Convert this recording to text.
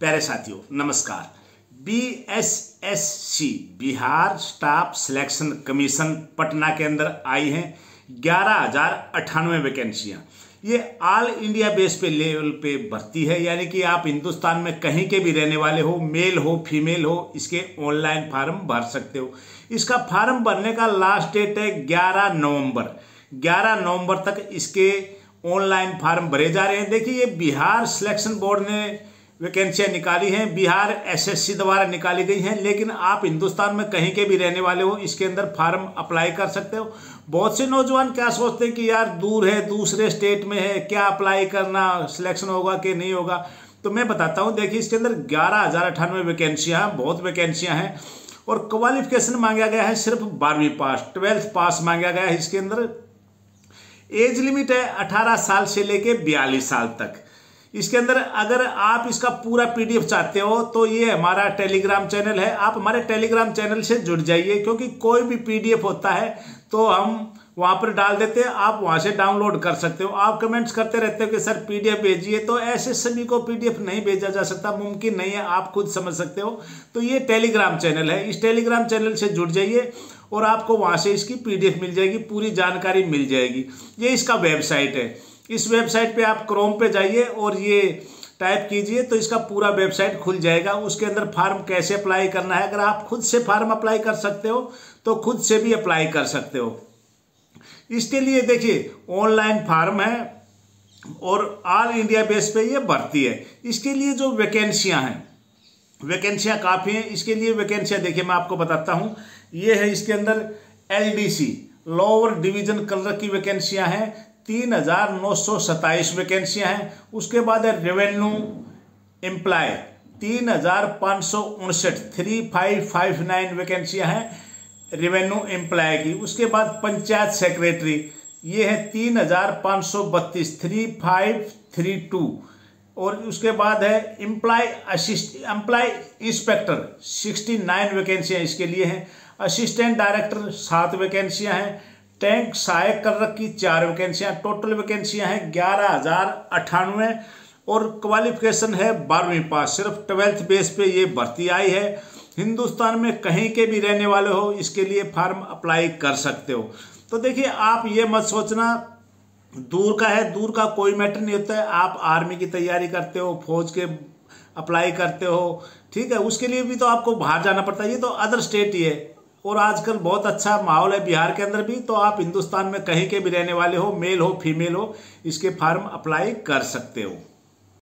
प्यारे साथियों, नमस्कार। B S S C Bihar staff selection commission Patna के अंदर आई हैं। ग्यारह हज़ार अट्ठानवे वैकेंसियाँ। ये ऑल इंडिया बेस पे लेवल पे भर्ती है, यानी कि आप हिंदुस्तान में कहीं के भी रहने वाले हो, मेल हो, फीमेल हो, इसके ऑनलाइन फार्म भर सकते हो। इसका फार्म भरने का लास्ट डेट है ग्यारह नवंबर। ग्यारह नवंबर तक इसके ऑनलाइन फार्म भरे जा रहे हैं। देखिए, ये बिहार सिलेक्शन बोर्ड ने वैकेंसियाँ निकाली हैं। बिहार एसएससी द्वारा निकाली गई हैं, लेकिन आप हिंदुस्तान में कहीं के भी रहने वाले हो, इसके अंदर फार्म अप्लाई कर सकते हो। बहुत से नौजवान क्या सोचते हैं कि यार, दूर है, दूसरे स्टेट में है, क्या अप्लाई करना सिलेक्शन होगा कि नहीं होगा? तो मैं बताता हूँ, देखिए, इसके अंदर ग्यारह हज़ार अठानवे वैकेंसियाँ हैं, बहुत वैकेंसियाँ हैं। और क्वालिफिकेशन मांगा गया है सिर्फ़ बारहवीं पास ट्वेल्थ पास मांगा गया है इसके अंदर। एज लिमिट है अठारह साल से लेके बयालीस साल तक। इसके अंदर अगर आप इसका पूरा पीडीएफ चाहते हो तो ये हमारा टेलीग्राम चैनल है। आप हमारे टेलीग्राम चैनल से जुड़ जाइए, क्योंकि कोई भी पीडीएफ होता है तो हम वहाँ पर डाल देते हैं। आप वहाँ से डाउनलोड कर सकते हो। आप कमेंट्स करते रहते हो कि, सर, पीडीएफ भेजिए। तो ऐसे सभी को पीडीएफ नहीं भेजा जा सकता। मुमकिन नहीं है, आप खुद समझ सकते हो। तो ये टेलीग्राम चैनल है। इस टेलीग्राम चैनल से जुड़ जाइए और आपको वहाँ से इसकी पीडीएफ मिल जाएगी, पूरी जानकारी मिल जाएगी। ये इसका वेबसाइट है। इस वेबसाइट पे आप क्रोम पे जाइए और ये टाइप कीजिए तो इसका पूरा वेबसाइट खुल जाएगा। उसके अंदर फार्म कैसे अप्लाई करना है, अगर आप खुद से फार्म अप्लाई कर सकते हो तो खुद से भी अप्लाई कर सकते हो। इसके लिए देखिए, ऑनलाइन फार्म है और ऑल इंडिया बेस पे ये भर्ती है। इसके लिए जो वैकेंसियाँ हैं, वैकेंसियाँ काफ़ी हैं। इसके लिए वैकेंसियाँ, देखिए मैं आपको बताता हूँ, ये है इसके अंदर एलडीसी, लोअर डिवीज़न कलर की वैकेंसियाँ हैं। तीन हज़ार नौ सौ सत्ताईस वैकेंसियाँ हैं। उसके बाद है रेवेन्यू एम्प्लॉय तीन हज़ार पाँच सौ उनसठ, थ्री फाइव फाइव नाइन वैकेंसियाँ हैं रेवेन्यू एम्प्लॉय की। उसके बाद पंचायत सेक्रेटरी ये है तीन हज़ार पाँच सौ बत्तीस, थ्री फाइव थ्री टू। और उसके बाद है employ assist employ inspector sixty nine वैकेंसियाँ इसके लिए हैं। असिस्टेंट डायरेक्टर सात वैकेंसियाँ हैं। टैंक सहायक कर रखी, चार वैकेंसियाँ, टोटल वैकेंसियाँ हैं ग्यारह हज़ार अट्ठानवे और क्वालिफिकेशन है बारहवीं पास। सिर्फ़ ट्वेल्थ बेस पे ये भर्ती आई है। हिंदुस्तान में कहीं के भी रहने वाले हो, इसके लिए फार्म अप्लाई कर सकते हो। तो देखिए, आप ये मत सोचना, दूर का है, दूर का कोई मैटर नहीं होता है। आप आर्मी की तैयारी करते हो, फौज के अप्लाई करते हो, ठीक है? उसके लिए भी तो आपको बाहर जाना पड़ता है। ये तो अदर स्टेट ही है। और आजकल बहुत अच्छा माहौल है बिहार के अंदर भी तो आप हिंदुस्तान में कहीं के भी रहने वाले हो मेल हो फीमेल हो, इसके फार्म अप्लाई कर सकते हो।